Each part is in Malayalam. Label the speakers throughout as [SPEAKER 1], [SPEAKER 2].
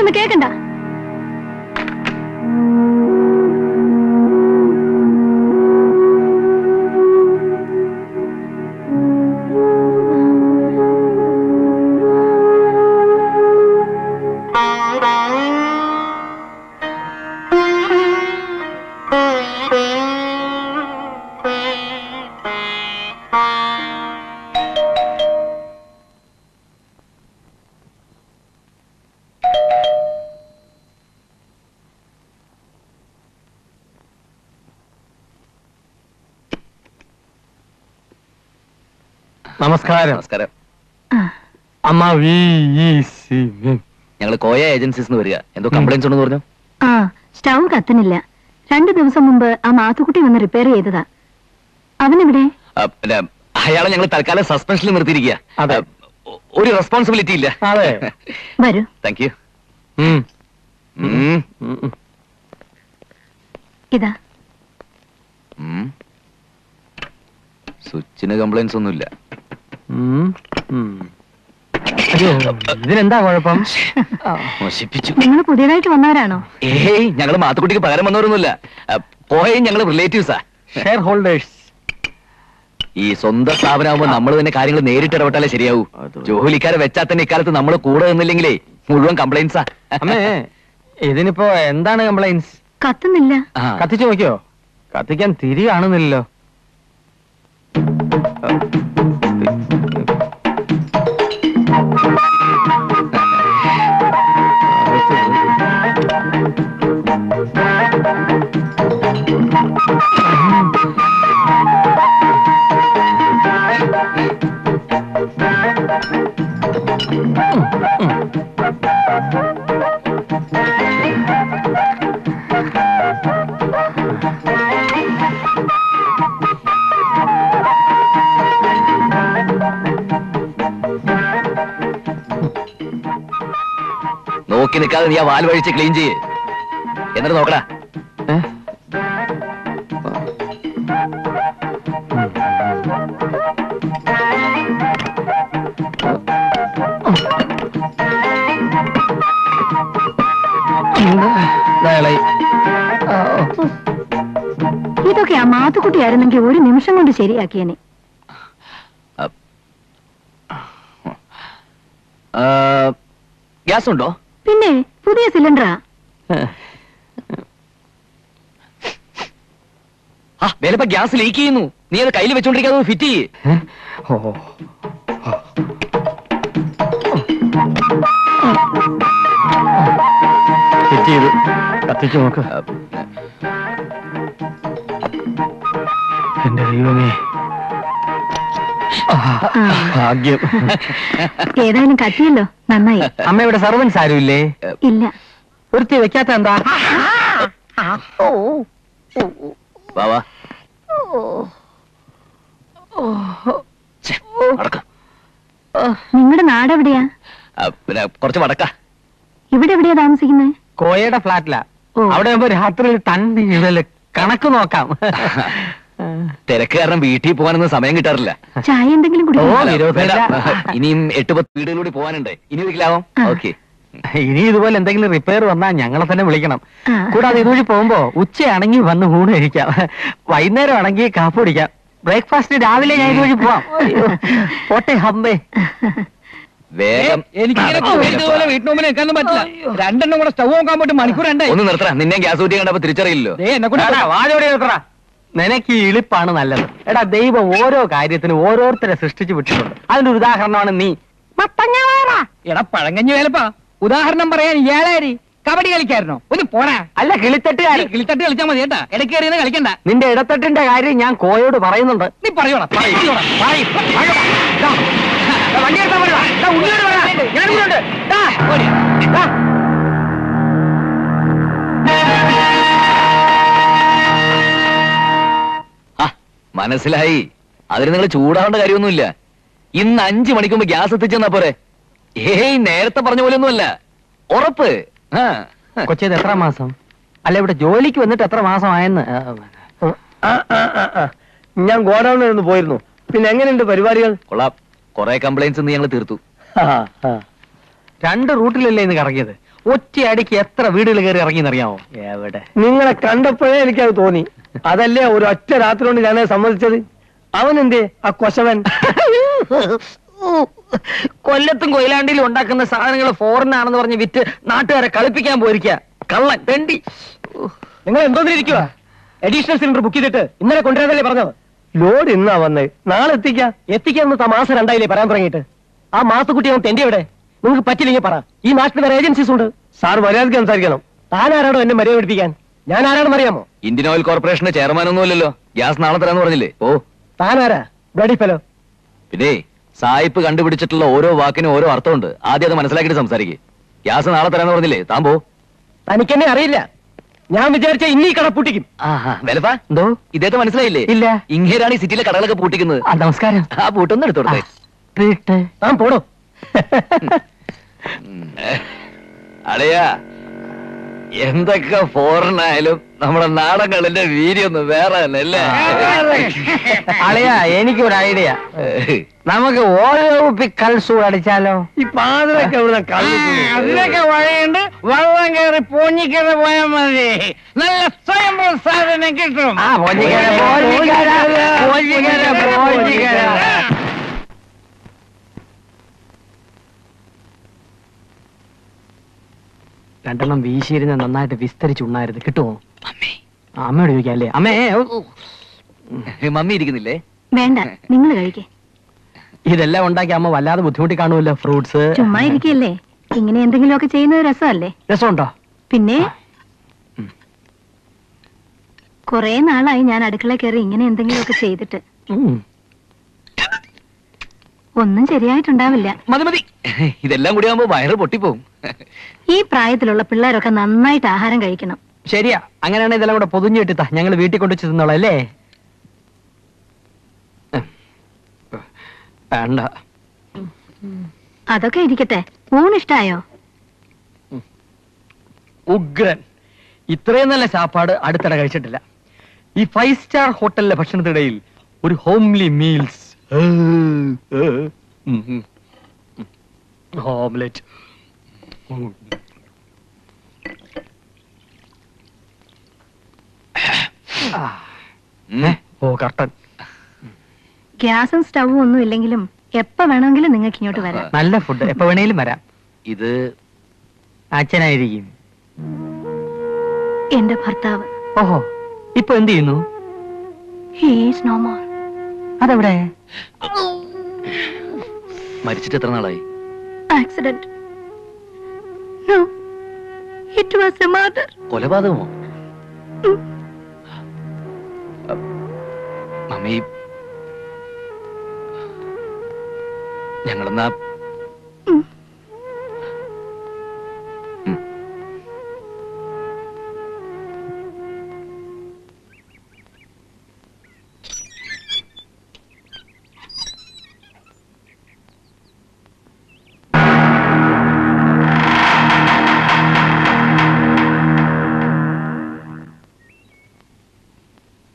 [SPEAKER 1] എനിക്കൊന്ന് കേക്കണ്ട.
[SPEAKER 2] നമസ്കാരം.
[SPEAKER 3] നമസ്കാരം.
[SPEAKER 2] അമ്മ വി ഇ സി
[SPEAKER 3] ഞങ്ങൾ കോയ ഏജൻസീസ് വരിക. എന്തോ കംപ്ലൈൻസ് ഉണ്ടെന്ന് പറഞ്ഞു?
[SPEAKER 1] ആ സ്റ്റൗ കത്തുന്നില്ല. രണ്ടു ദിവസം മുമ്പ് ആ മാത്തുക്കുട്ടി വന്ന് റിപ്പയർ ചെയ്തതാ. അവനെവിടെ?
[SPEAKER 3] ആ, പിന്നെ അയാളെ ഞങ്ങൾ തൽക്കാലം സസ്പെൻഷനിൽ നിർത്തിയിരിക്കുക
[SPEAKER 2] അതെ.
[SPEAKER 3] ഒരു റെസ്പോൺസിബിലിറ്റി ഇല്ല.
[SPEAKER 2] അതെ.
[SPEAKER 1] വരൂ.
[SPEAKER 3] Thank you.
[SPEAKER 2] ഉം,
[SPEAKER 3] ഉം.
[SPEAKER 1] ഇതാ.
[SPEAKER 3] ഉം. സ്വിച്ചിന് കംപ്ലൈൻസ് ഒന്നുമില്ല.
[SPEAKER 2] ഇതിനെന്താ കുഴപ്പം?
[SPEAKER 3] നശിപ്പിച്ചു
[SPEAKER 1] നിങ്ങൾ പുതിയതായിട്ട് വന്നവരാണോ?
[SPEAKER 3] ഏയ് ഞങ്ങൾ മാത്തുക്കുട്ടിക്ക് പകരം വന്നവരൊന്നുമില്ല. കോയയും ഞങ്ങൾ റിലേറ്റീവ്സാ
[SPEAKER 2] ഷെയർ ഹോൾഡേഴ്സ്
[SPEAKER 3] ഈ സ്വന്തം സ്ഥാപനമാകുമ്പോ നമ്മൾ തന്നെ കാര്യങ്ങൾ നേരിട്ട് ഇടപെട്ടാലേ ശരിയാവൂ. ജോലിക്കാരെ വെച്ചാൽ തന്നെ ഇക്കാലത്ത് നമ്മൾ കൂടെ നിന്നില്ലെങ്കിലേ മുഴുവൻ കംപ്ലൈൻസാ
[SPEAKER 2] ഇതിനിപ്പോ എന്താണ് കംപ്ലൈൻസ്
[SPEAKER 1] കത്തുന്നില്ല.
[SPEAKER 2] കത്തിച്ചു നോക്കിയോ? കത്തിക്കാൻ തിരി കാണുന്നില്ലല്ലോ Oh.
[SPEAKER 3] നോക്കി നിൽക്കാതെ നീ ആ വാൽ വഴിച്ച് ക്ലീൻ ചെയ്യ്. എന്നിട്ട് നോക്കടാ.
[SPEAKER 1] ഇതൊക്കെ ആ മാത്തുക്കുട്ടിയായിരുന്നെങ്കിൽ ഒരു നിമിഷം കൊണ്ട് ശരിയാക്കിയനെ.
[SPEAKER 3] ഗ്യാസ് ഉണ്ടോ
[SPEAKER 1] പിന്നെ പുതിയ സിലിണ്ടറാ.
[SPEAKER 3] ആ. വേലപ്പ ഗ്യാസ് ലീക്ക് ചെയ്യുന്നു. നീ അത് കയ്യിൽ വെച്ചോണ്ടിരിക്കാതെ ഫിറ്റ് ചെയ്യ്.
[SPEAKER 2] ഫിറ്റ് ചെയ്തു കത്തിച്ചു നോക്ക്. എന്റെ ദൈവമേ. ഭാഗ്യം.
[SPEAKER 1] ഏതായാലും കത്തിയല്ലോ നന്നായി.
[SPEAKER 2] അമ്മയുടെ സർവൻസ് ആരുമില്ലേ?
[SPEAKER 1] ഇല്ല.
[SPEAKER 2] ഒരുത്തി വെക്കാത്ത എന്താ?
[SPEAKER 3] വാ വാ. ഛെ, അടക്കം.
[SPEAKER 1] നിങ്ങളുടെ നാട്
[SPEAKER 3] എവിടെയാ? പിന്നെ കുറച്ച് വടക്ക.
[SPEAKER 1] ഇവിടെ എവിടെയാ താമസിക്കുന്നത്
[SPEAKER 2] കോയയുടെ ഫ്ലാറ്റിലാ. അവിടെ രാത്രി രാത്രിയിൽ തണ്ടി ഇടൽ കണക്ക് നോക്കാം.
[SPEAKER 3] തിരക്ക് കാരണം വീട്ടിൽ പോകാനൊന്നും സമയം കിട്ടാറില്ല.
[SPEAKER 1] ചായ എന്തെങ്കിലും
[SPEAKER 3] അല്ല, ഇനിയും എട്ട് പത്ത് വീടുകളിലൂടെ പോകാനുണ്ട്. ഇനി ഒരിക്കലാവും. ഓക്കെ.
[SPEAKER 2] ഇനി ഇതുപോലെ എന്തെങ്കിലും റിപ്പയർ വന്നാൽ ഞങ്ങളെ തന്നെ വിളിക്കണം. കൂടാതെ ഇതുവഴി പോകുമ്പോ ഉച്ചയാണെങ്കിൽ വന്ന് ഊണ് കഴിക്കാം. വൈകുന്നേരം ആണെങ്കിൽ കാപ്പ് കുടിക്കാം. ബ്രേക്ക്ഫാസ്റ്റ് രാവിലെ ഞാൻ ഇതുവഴി പോവാം. പോട്ടെ ഹമ്മേ
[SPEAKER 3] വേഗം.
[SPEAKER 4] എനിക്ക് പറ്റില്ല. രണ്ടെണ്ണം കൂടെ സ്റ്റൗ നോക്കാൻ പോയിട്ട് മണിക്കൂർ രണ്ടായി.
[SPEAKER 3] ഒന്ന് നിർത്തണം നിന്നെ ഗ്യാസ് ഊറ്റി കണ്ടപ്പോ തിരിച്ചറിയില്ലോ
[SPEAKER 4] ദേ, എന്നെ കൂടെ
[SPEAKER 2] വാഴ വാചോടി നിർത്തടാ. നിനക്ക് ഈ ഇളിപ്പാണ് നല്ലത്. എടാ ദൈവം ഓരോ കാര്യത്തിനും ഓരോരുത്തരെ സൃഷ്ടിച്ചു വിട്ടിട്ടുണ്ട്. അതിന്റെ ഒരു ഉദാഹരണമാണ് നീ.
[SPEAKER 4] എടാ പഴങ്കഞ്ഞു വേലപ്പാ. ഉദാഹരണം പറയാൻ ഇയാളാരി? കബഡി കളിക്കായിരുന്നോ ഒന്ന് പോടാ.
[SPEAKER 2] അല്ല കിളിത്തട്ട്
[SPEAKER 4] കിളിത്തട്ട് കളിച്ചാൽ മതി കേട്ടാ. ഇടയ്ക്ക് കയറിയെന്ന് കളിക്കണ്ട.
[SPEAKER 2] നിന്റെ ഇടത്തട്ടിന്റെ കാര്യം ഞാൻ കോയോട് പറയുന്നുണ്ട്.
[SPEAKER 4] നീ പറയോടാ
[SPEAKER 2] പറയ്, പറയ്. വണ്ടി എടുത്താ വാടാ.
[SPEAKER 3] മനസ്സിലായി. അതിന് നിങ്ങൾ ചൂടാവേണ്ട കാര്യമൊന്നുമില്ല. ഇന്ന് അഞ്ചു മണിക്കുമ്പോ ഗ്യാസ് എത്തിച്ചെന്നാ പോരെ? ഏയ് നേരത്തെ പറഞ്ഞ പോലെ ഒന്നുമല്ല ഉറപ്പ്. ആ.
[SPEAKER 2] കൊച്ചേത് എത്ര മാസം? അല്ല ഇവിടെ ജോലിക്ക് വന്നിട്ട് എത്ര മാസമായെന്ന്?
[SPEAKER 5] ഞാൻ ഗോഡൌണിൽ നിന്ന് പോയിരുന്നു. പിന്നെ എങ്ങനെയുണ്ട് പരിപാടികൾ?
[SPEAKER 3] കൊള്ളാം. കൊറേ കംപ്ലൈന്റ്സ് ഞങ്ങൾ തീർത്തു.
[SPEAKER 2] രണ്ട് റൂട്ടിലല്ലേ ഇന്ന് കറങ്ങിയത്? ഒറ്റയടിക്ക് എത്ര വീടുകൾ കയറി ഇറങ്ങിയെന്നറിയാമോ എവിടെ?
[SPEAKER 5] നിങ്ങളെ കണ്ടപ്പോഴേ എനിക്കത് തോന്നി. അതല്ലേ ഒരു ഒറ്റ രാത്രി കൊണ്ട് ഞാൻ സമ്മതിച്ചത്? അവൻ എന്തേ ആ കൊശവൻ.
[SPEAKER 2] കൊല്ലത്തും കൊയിലാണ്ടിയിലും ഉണ്ടാക്കുന്ന സാധനങ്ങൾ ഫോറിൻ ആണെന്ന് പറഞ്ഞ് വിറ്റ് നാട്ടുകാരെ കളിപ്പിക്കാൻ പോയിരിക്കുക കള്ളൻ തെണ്ടി.
[SPEAKER 5] നിങ്ങൾ എന്തോന്നിരിക്കുക അഡീഷണൽ സിലിണ്ടർ ബുക്ക് ചെയ്തിട്ട് ഇന്നലെ കൊണ്ടുവരാതല്ലേ പറഞ്ഞത്? ലോഡ് ഇന്നാ വന്നേ. നാളെ എത്തിക്കാം. എത്തിക്കാന്ന് മാസം രണ്ടായില്ലേ പറയാൻ തുടങ്ങിയിട്ട്? ആ മാസക്കുട്ടി അവൻ തെണ്ടി എവിടെ? നിങ്ങൾക്ക് പറ്റില്ലെങ്കിൽ പറ. ഈ നാട്ടിൽ വേറെ ഏജൻസീസ് ഉണ്ട്. സാർ മര്യാദയ്ക്ക് സംസാരിക്കണം. താൻ ആരാണോ എന്നെ മര്യാദ പിടിപ്പിക്കാൻ ഞാൻ ആരാണെന്ന് അറിയാമോ?
[SPEAKER 3] ഇന്ത്യൻ ഓയിൽ കോർപ്പറേഷന്റെ ചെയർമാൻ ഒന്നുമല്ലല്ലോ ഗ്യാസ് നാളെ തരാന്ന് പറഞ്ഞില്ലേ? ഓ
[SPEAKER 5] താൻ ആരാ ബ്ലഡി ഫെലോ
[SPEAKER 3] പിന്നെ സായിപ്പ് കണ്ടുപിടിച്ചിട്ടുള്ള ഓരോ വാക്കിനും ഓരോ അർത്ഥമുണ്ട്. ആദ്യം അത് മനസ്സിലാക്കിയിട്ട് സംസാരിക്കേ. ഗ്യാസ് നാളെ തരാന്ന് പറഞ്ഞില്ലേ? താൻ പോ.
[SPEAKER 5] തനിക്കെന്നെ അറിയില്ല. ഞാൻ വിചാരിച്ച ഇന്നീ കട പൂട്ടിക്കും.
[SPEAKER 3] വിലപ്പാ.
[SPEAKER 2] എന്തോ?
[SPEAKER 3] ഇദ്ദേഹത്തെ മനസ്സിലായില്ലേ?
[SPEAKER 2] ഇല്ല.
[SPEAKER 3] ഇങ്ങേരാണ് ഈ സിറ്റിയിലെ കടകളൊക്കെ പൂട്ടിക്കുന്നത്.
[SPEAKER 2] നമസ്കാരം.
[SPEAKER 3] ആ പൂട്ടൊന്നും
[SPEAKER 2] എടുത്തോട്ടെ
[SPEAKER 5] താൻ പോടോ.
[SPEAKER 3] അളയാ എന്തൊക്കെ ഫോറിൻ ആയാലും നമ്മുടെ നാടകളിന്റെ വീര്യൊന്നും വേറെ തന്നെ എനിക്ക്
[SPEAKER 2] അളിയാ എനിക്കൊരു ഐഡിയ നമുക്ക് ഓരോ കുപ്പി കൽസു അടിച്ചാലോ?
[SPEAKER 5] ഈ പാതിരൊക്കെ ഇവിടെ
[SPEAKER 4] അതിലൊക്കെ വഴയുണ്ട് വെള്ളം കയറി പൊഞ്ഞിക്കര പോയാൽ മതി. നല്ല സ്വയം സാധനം കിട്ടും.
[SPEAKER 2] ആ പോഞ്ഞിക്കര പോഞ്ഞിക്കര പോഞ്ഞിക്കര പോഞ്ഞിക്കര രണ്ടെണ്ണം വീശിയിരുന്ന നന്നായിട്ട് വിസ്തരിച്ചുണ്ണായിരുന്നു കിട്ടുമോ?
[SPEAKER 3] മമ്മി.
[SPEAKER 2] ആ, അമ്മയോട് ചോദിക്കാല്ലേ? അമ്മേ.
[SPEAKER 3] മമ്മി ഇരിക്കുന്നില്ലേ?
[SPEAKER 1] വേണ്ട നിങ്ങൾ കഴിക്കേ.
[SPEAKER 2] ഇതെല്ലാം ഉണ്ടാക്കി അമ്മ വല്ലാതെ ബുദ്ധിമുട്ടി കാണുമല്ലോ ഫ്രൂട്ട്സ്.
[SPEAKER 1] ചുമ്മാ ഇരിക്കല്ലേ ഇങ്ങനെ എന്തെങ്കിലുമൊക്കെ ചെയ്യുന്നത് രസമല്ലേ?
[SPEAKER 2] രസമുണ്ടോ?
[SPEAKER 1] പിന്നെ. കൊറേ നാളായി ഞാൻ അടുക്കള കയറി ഇങ്ങനെ എന്തെങ്കിലുമൊക്കെ ചെയ്തിട്ട്. ഒന്നും ശരിയായിട്ടുണ്ടാവില്ല.
[SPEAKER 3] മതി മതി. ഇതെല്ലാം കൂടി ആവുമ്പോ വയറ് പൊട്ടിപ്പോവും.
[SPEAKER 1] ഈ പ്രായത്തിലുള്ള പിള്ളേരൊക്കെ നന്നായിട്ട് ആഹാരം കഴിക്കണം.
[SPEAKER 2] ശരിയാ. അങ്ങനെയാണെങ്കിൽ ഇതെല്ലാം കൂടെ പൊതിഞ്ഞിട്ടാ ഞങ്ങൾ വീട്ടിൽ കൊണ്ടു ചെന്നോളാം അല്ലേ? വേണ്ട.
[SPEAKER 1] അതൊക്കെ ഇരിക്കട്ടെ. ഊണിഷ്ടായോ
[SPEAKER 2] ഉഗ്രൻ. ഇത്രയും നല്ല ചാപ്പാട് അടുത്തിടെ കഴിച്ചിട്ടില്ല. ഈ ഫൈവ് സ്റ്റാർ ഹോട്ടലിലെ ഭക്ഷണത്തിനിടയിൽ ഒരു ഹോംലി മീൽസ് ഓംലെറ്റ്. ഓ കർട്ടൻ.
[SPEAKER 1] ഗ്യാസും സ്റ്റവും ഒന്നും ഇല്ലെങ്കിലും എപ്പോ വേണമെങ്കിലും നിങ്ങൾക്ക് ഇങ്ങോട്ട് വരാം.
[SPEAKER 2] നല്ല ഫുഡ്. എപ്പോ വേണേലും വരാം.
[SPEAKER 3] ഇത്
[SPEAKER 2] അച്ഛനായിരിക്കും.
[SPEAKER 1] എന്റെ ഭർത്താവ്.
[SPEAKER 2] ഓഹോ ഇപ്പൊ എന്ത് ചെയ്യുന്നു?
[SPEAKER 1] ഹീസ് നോ മോർ
[SPEAKER 2] അതെവിടെ?
[SPEAKER 3] മരിച്ചിട്ട് എത്ര നാളായി?
[SPEAKER 1] Accident. No it was a murder
[SPEAKER 3] കൊലപാതകമോ? Mummy ഞങ്ങളെന്നാ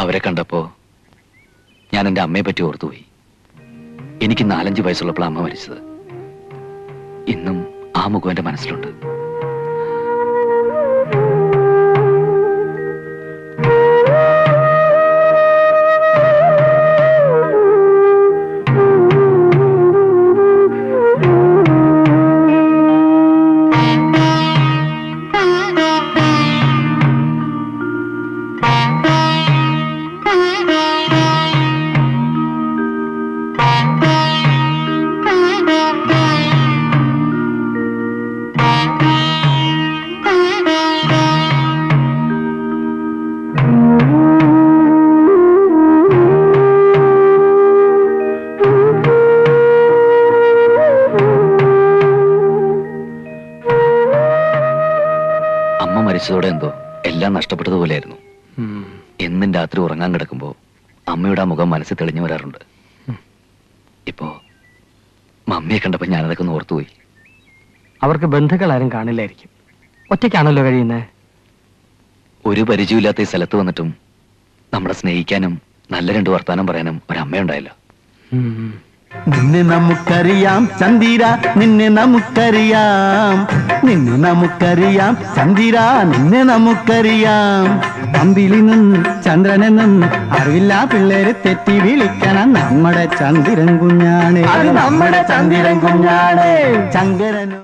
[SPEAKER 3] അവരെ കണ്ടപ്പോ ഞാൻ എന്റെ അമ്മയെ പറ്റി ഓർത്തുപോയി. എനിക്ക് നാലഞ്ച് വയസ്സുള്ളപ്പോൾ അമ്മ മരിച്ചത്. ഇന്നും ആ മുഖം എന്റെ മനസ്സിലുണ്ട്. മരിച്ചതോടെ എന്തോ എല്ലാം നഷ്ടപ്പെട്ടതുപോലെയായിരുന്നു. എന്നും രാത്രി ഉറങ്ങാൻ കിടക്കുമ്പോൾ അമ്മയുടെ ആ മുഖം മനസ്സിൽ തെളിഞ്ഞു വരാറുണ്ട്. ഇപ്പോ മമ്മിയെ കണ്ടപ്പോ ഞാനതൊക്കെ ഒന്ന് ഓർത്തുപോയി.
[SPEAKER 2] അവർക്ക് ബന്ധുക്കൾ ആരും കാണില്ലായിരിക്കും. ഒറ്റയ്ക്കാണല്ലോ കഴിയുന്നത്
[SPEAKER 3] ഒരു പരിചയമില്ലാത്ത ഈ സ്ഥലത്ത് വന്നിട്ടും നമ്മളെ സ്നേഹിക്കാനും നല്ല രണ്ട് വർത്താനം പറയാനും ഒരമ്മയുണ്ടായല്ലോ.
[SPEAKER 6] നിന്നെ നമുക്കറിയാം ചന്ദിര നിന്നെ നമുക്കറിയാം. നിന്നെ നമുക്കറിയാം ചന്ദിര നിന്നെ നമുക്കറിയാം. അമ്പിളിനും ചന്ദ്രനെന്നും അറിവില്ല പിള്ളേരെ തെറ്റി വിളിക്കണം നമ്മുടെ ചന്ദ്രൻ കുഞ്ഞാണ്. നമ്മുടെ ചന്ദ്രൻ കുഞ്ഞാണ്. ചങ്കരനും